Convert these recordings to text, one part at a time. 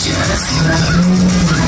just love me.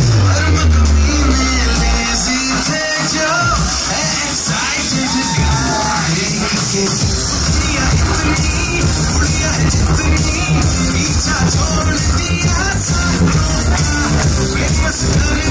Yes.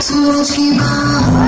少し前